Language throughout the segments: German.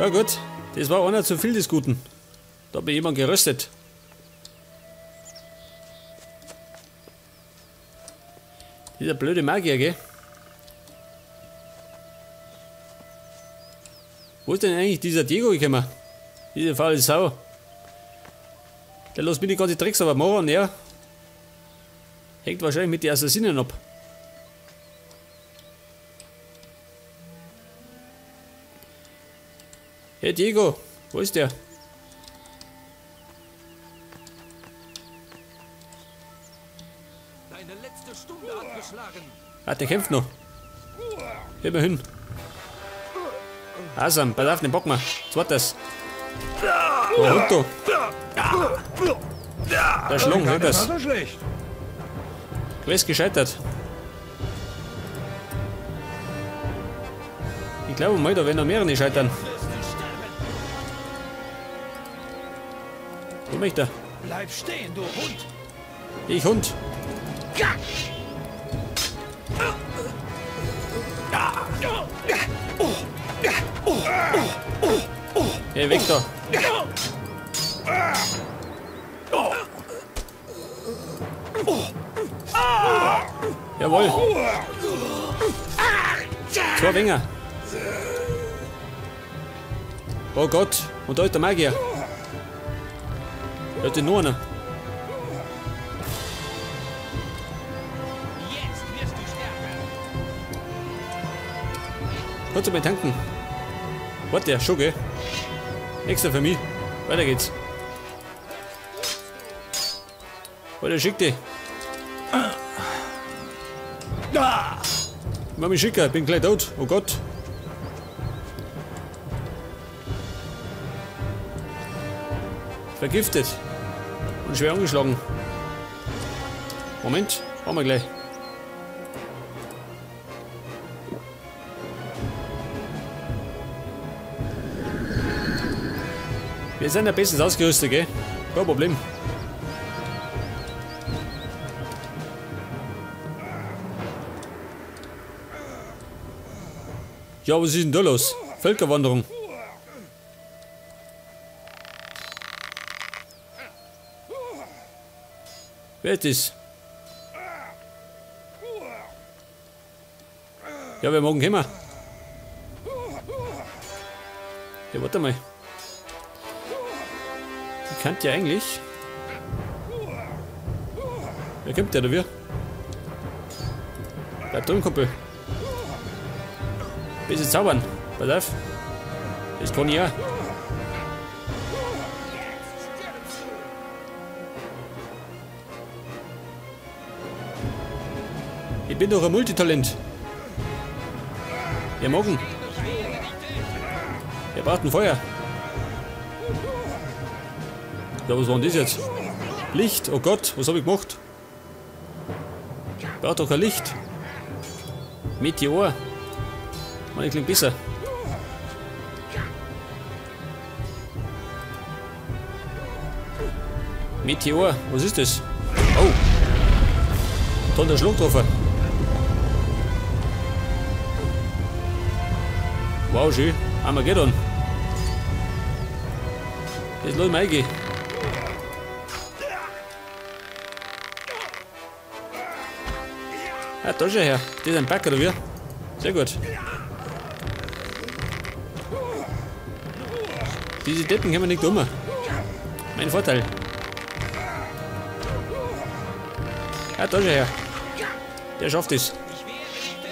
Ja gut, das war einer zu viel des Guten. Da hat mir jemand geröstet. Dieser blöde Magier, gell? Wo ist denn eigentlich dieser Diego gekommen? Diese faule Sau. Der lässt mir die ganze Drecksarbeit machen und er hängt wahrscheinlich mit den Assassinen ab. Hey Diego, wo ist der? Deine letzte Stunde angeschlagen. Ah, der kämpft noch. Hör mal hin. Asam, pass auf, den Bock mal. Zweites. Oh, Hund Der Schlung, hör das. Quest gescheitert. Ich glaube mal, da werden noch mehrere scheitern. Möchte er? Bleib stehen, du Hund. Ich Hund. Hey, weg da. Jawohl. Zwei Winger. Oh Gott, und da ist der Magier. Ist die nur. Kannst du mal tanken? Warte, schon gell? Extra für mich. Weiter geht's. Warte, schick dich. Mach mich schicker, bin gleich tot. Oh Gott. Vergiftet. Und schwer angeschlagen. Moment, haben wir gleich. Wir sind ja bestens ausgerüstet, gell? Kein Problem. Ja, was ist denn da los? Völkerwanderung. Ist? Ja, wir morgen kommen. Ja, warte mal. Die kennt ja eigentlich. Wer kommt der da wir? Bleib drin, Kumpel. Bisschen zaubern. Pass auf. Das kann ich auch. Bin doch ein Multitalent. Wir morgen. Wir ein Feuer. Ja, was war denn das jetzt? Licht, oh Gott, was habe ich gemacht? Braucht doch kein Licht. Meteor. Mann, ich klingt besser. Meteor, was ist das? Oh. Da hat Wow, schön. Armageddon. Lässt mal eingehen. Ah, da schon her. Das ist ein Back, oder wie? Sehr gut. Diese Deppen können wir nicht dummer. Mein Vorteil. Ah, da schon her. Der schafft es.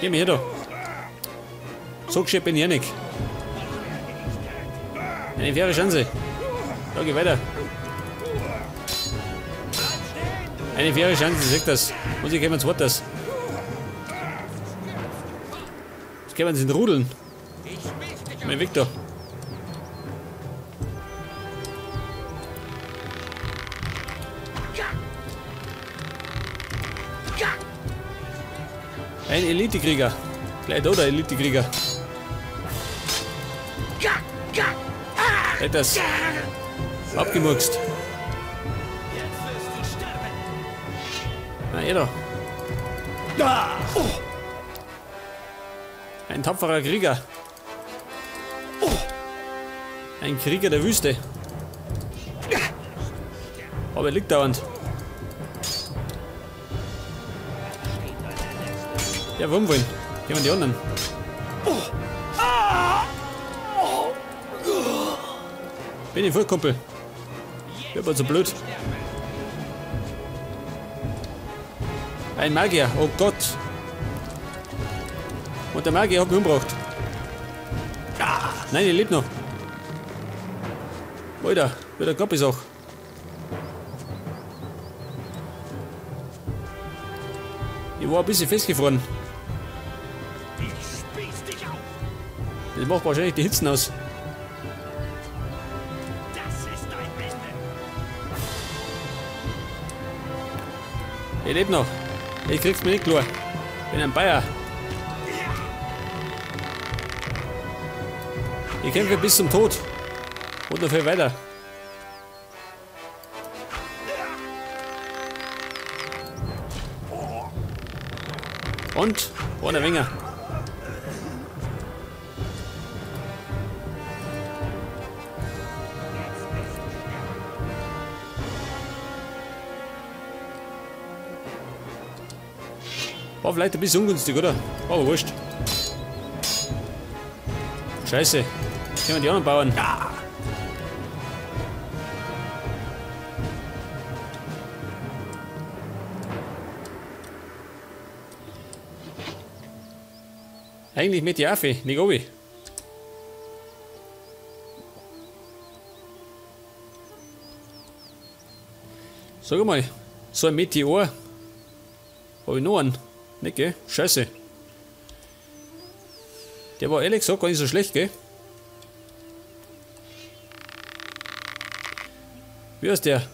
Geh mir her da. So gescheit bin ich ja nicht. Eine faire Chance. Da geh weiter. Eine faire Chance, sag das. Und sie kommen zweites. Jetzt können sie in Rudeln. Mein Victor. Ein Elitekrieger. Gleich da, der Elitekrieger. Hätte das abgemurkst. Na, da. Ein tapferer Krieger. Ein Krieger der Wüste. Aber er liegt dauernd. Ja, warum wollen? Gehen wir die anderen. Bin ich voll, Kumpel. Wird mal so blöd. Ein Magier, oh Gott. Und der Magier hat mich umgebracht. Nein, ihr lebt noch. Alter, wieder Kopf ist auch. Ich war ein bisschen festgefroren. Das macht wahrscheinlich die Hitzen aus. Ich lebe noch. Ich krieg's mir nicht klar. Bin ein Bayer. Ich kämpfe bis zum Tod. Und noch viel weiter. Und? Ohne Winger. War vielleicht ein bisschen ungünstig, oder? Aber wurscht. Scheiße. Können wir die anderen bauen? Ja. Eigentlich mit die Affe, nicht obi. Sag mal, so ein Meteor. Hab ich noch einen? Nicht, gell? Scheiße. Der war ehrlich gesagt gar nicht so schlecht, gell? Wie heißt der?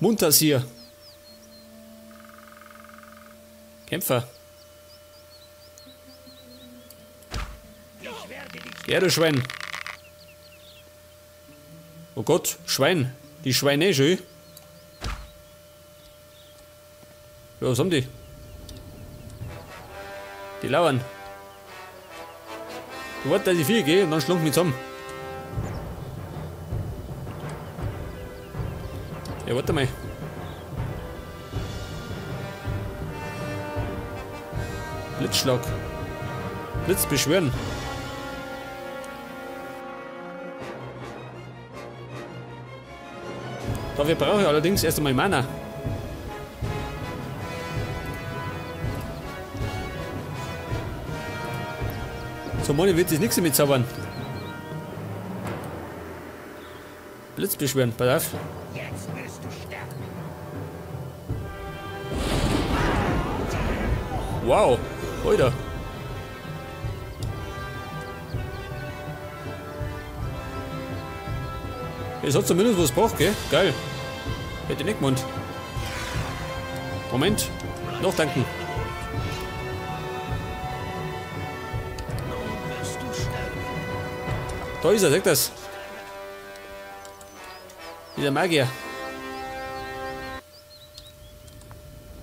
Muntasir. Kämpfer. Geh, du Schwein. Oh Gott, Schwein. Die Schweine schön. Ja, was haben die? Die lauern. Du wartest, dass ich vier gehe und dann schlug mich zusammen. Ja, warte mal. Blitzschlag. Blitz beschwören. Dafür brauche ich allerdings erst einmal Mana. So Moni wird sich nichts mit zaubern. Blitz beschwören, pass auf. Jetzt wirst du sterben. Wow, Alter. Es hat zumindest was gebracht, gell? Geil. Hätte nicht gemeint. Moment. Noch danken. Da ist er, seht das. Dieser Magier.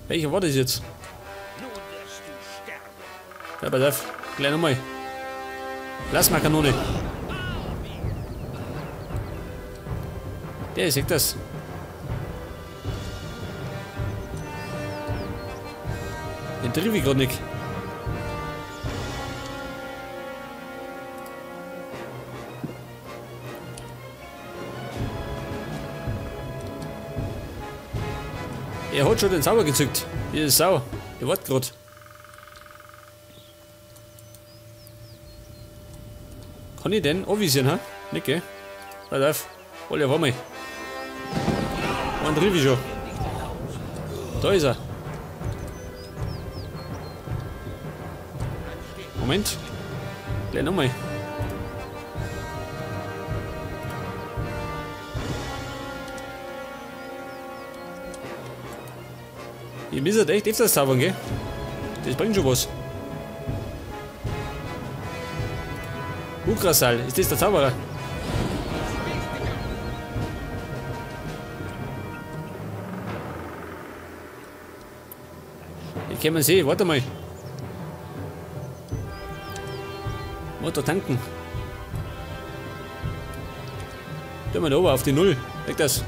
Welcher war das jetzt? Ja, pass auf. Gleich nochmal. Plasmakanone. Der, seht das. Den triff ich grad nicht. Er hat schon den Zauber gezückt. Diese Sau. Der wartet grad. Kann ich den anvisieren, ha? Nicht, gell? Pass auf. Hol ja, warte mal. Wann triff ich schon? Da ist er. Moment. Gleich nochmal. Ihr müsst echt öfters zaubern, gell? Das bringt schon was. Ukrasal, ist das der Zauberer? Ich kann man sehen, warte mal. Motor tanken. Tun wir da oben auf die Null. Weg das.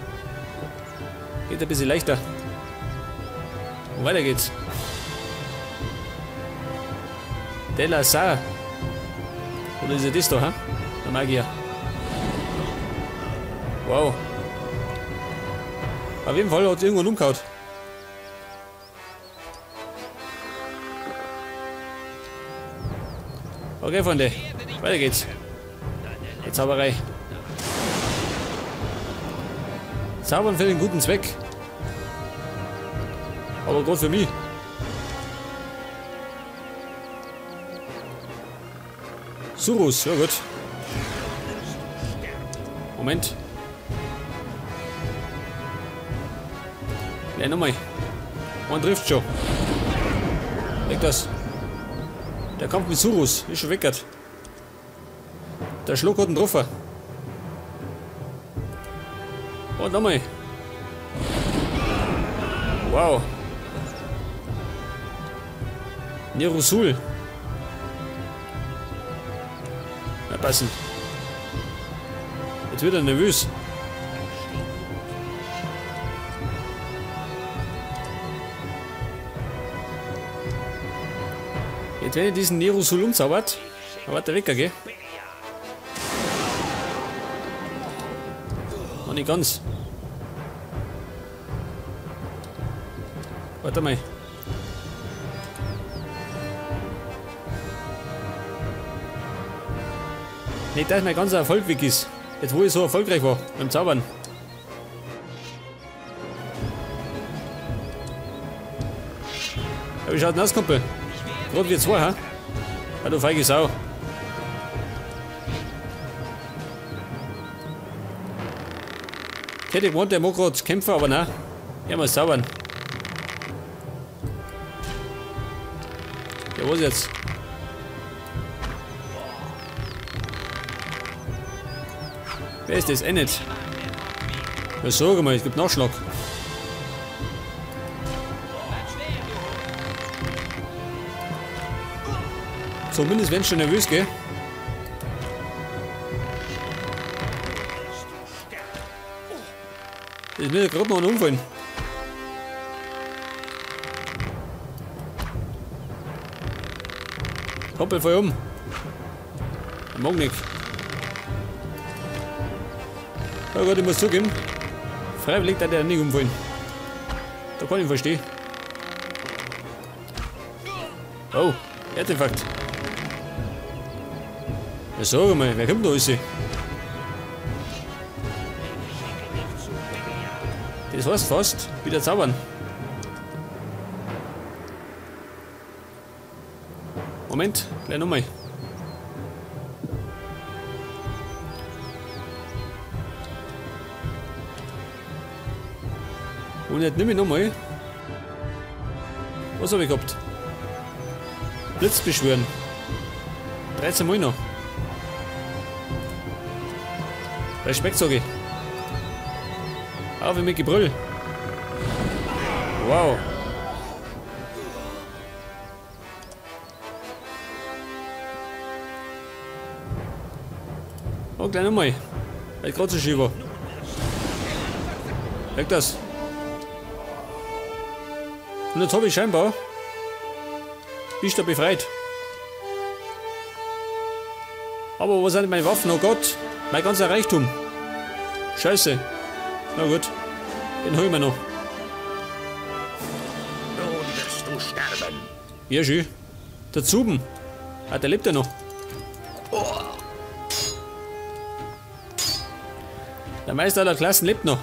Geht ein bisschen leichter. Und weiter geht's. Della Sa. Oder ist das da, ha? Der Magier. Wow. Auf jeden Fall hat es irgendwann umgehauen. Okay, Freunde. Weiter geht's. Zauberei. Zaubern für den guten Zweck. Aber gerade für mich. Surus, ja gut. Moment. Ja, nochmal. Man trifft schon. Weg das. Der kommt mit Surus. Ist schon weggert. Der Schluck hat einen drauf. Und nochmal. Wow. Nerusul. Ja, passen. Jetzt wird er nervös. Jetzt wenn ihr diesen Nerusul umzaubert, dann wird der weg, gell? Noch nicht ganz. Warte mal. Nicht, dass mein ganzer Erfolg weg ist. Jetzt, wo ich so erfolgreich war beim Zaubern. Ja, wie schaut denn aus, Kumpel? Gerade wie zwei, ha? Ja, du feige Sau. Ich hätte gemeint, der mag gerade kämpfen, aber nein. Er muss zaubern. Ja, was jetzt? Wer ist das? Nicht. Ja, sag mal, es gibt Nachschlag. Zumindest wenn schon nervös, gell? Ich will gerade noch einen umfallen. Hoppel voll um. Mag nicht. Oh Gott, ich muss zugeben. Freiwillig hat er nicht umfallen. Da kann ich verstehen. Oh, Artefakt. Ja, sag mal, wer kommt da alles? Das heißt fast, wieder zaubern. Moment, gleich nochmal. Und jetzt nehme ich nochmal. Was habe ich gehabt? Blitz beschwören. 13 Mal noch. Respekt, sage ich. Auf mit Gebrüll. Wow. Oh, gleich nochmal. Weil gerade so schön war. Weg das. Und jetzt habe ich scheinbar. Bist du befreit. Aber wo sind meine Waffen? Oh Gott. Mein ganzer Reichtum. Scheiße. Na gut. Den holen wir noch. Nun wirst du sterben. Ja, schön. Der Zuben. Ah, der lebt ja noch. Der Meister aller Klassen lebt noch.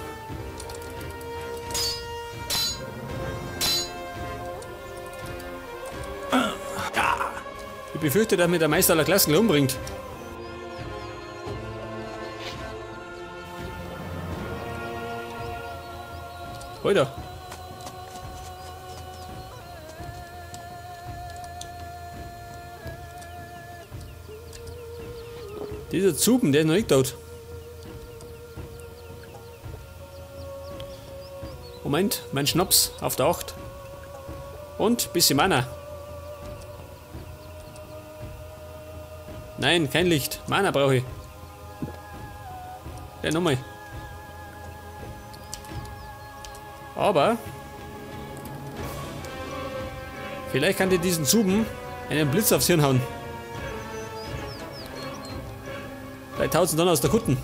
Ich befürchte, dass mir der Meister aller Klassen umbringt. Heute. Dieser Zuben, der ist noch nicht tot. Moment, mein Schnaps auf der 8. Und bisschen Mana. Nein, kein Licht. Mana brauche ich. Ja, nochmal. Aber vielleicht kann dir diesen Zuben einen Blitz aufs Hirn hauen. 3000 Dollar aus der Kutten.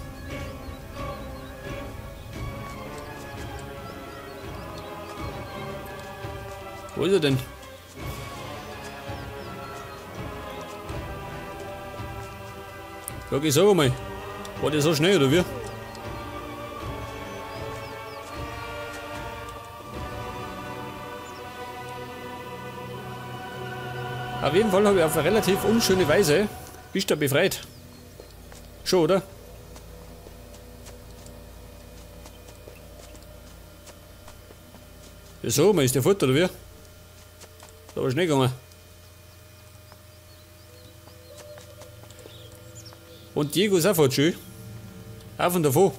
Wo ist er denn? Okay, sag mal. War der so schnell oder wie? Auf jeden Fall habe ich auf eine relativ unschöne Weise bist du befreit. Schon, oder? Ja, so, man ist der Futter, oder wie? Da war schnell gegangen. Und Diego ist auch schön. Auch von davon.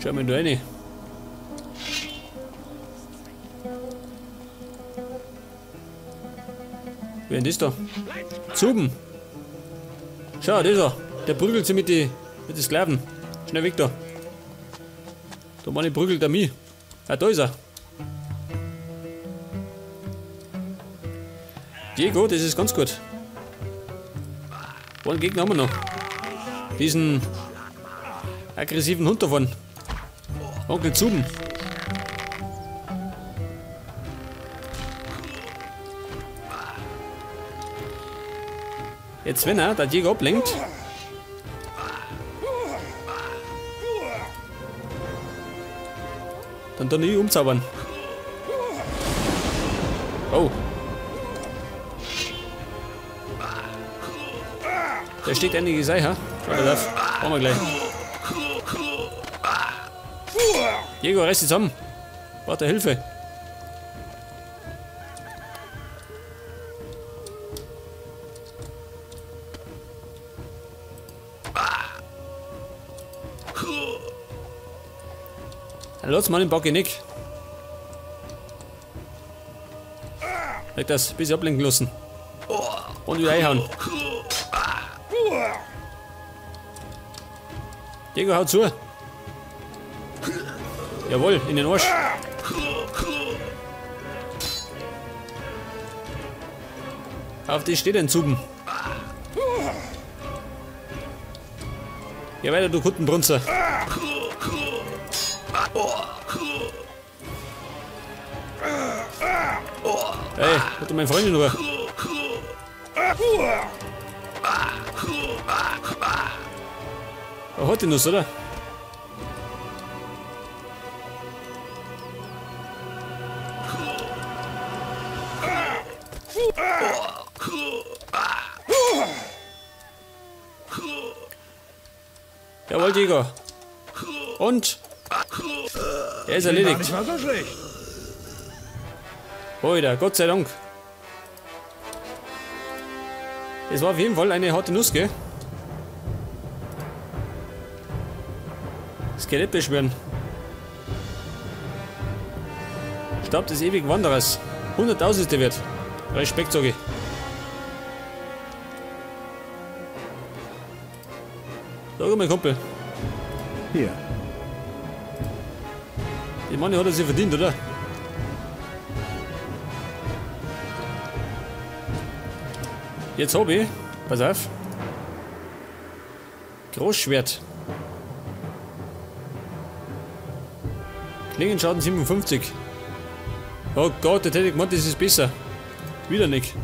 Schau mal da rein. Wer ist das da? Zuben. Schau, das ist er. Der prügelt sich mit den mit Sklaven. Schnell weg da. Der Mann prügelt er mich. Ah, da ist er. Diego, das ist ganz gut. Einen Gegner haben wir noch. Diesen aggressiven Hund davon. Onkel Zuben. Jetzt, wenn er der Diego ablenkt. Dann doch nie umzaubern. Oh. Da steht einige Sei, ha? Brauchen wir gleich. Diego, reiß zusammen. Warte, Hilfe. Lass mal den Bock nicht. Leg das, bis ablenken lassen. Und wieder einhauen. Diego, hau zu. Jawohl, in den Arsch. Auf die steht ein Zuben. Ja weiter, du Kuttenbrunzer. Hey, hat mein Freund in Ruhe. Er hat die Nuss, oder? Jawohl, Diego. Und? Er ist War erledigt. mal so schlecht. Heute, Gott sei Dank. Es war auf jeden Fall eine harte Nuss, gell? Skelett beschwören. Stab des ewigen Wanderers. Hunderttausendste Wert. Respekt, sage ich. Sag mal, Kumpel. Hier. Die Mann hat er sich verdient, oder? Jetzt ich, pass auf, Großschwert. Klingenschaden 57. Oh Gott, der hätte gemeint, das ist besser. Wieder nicht.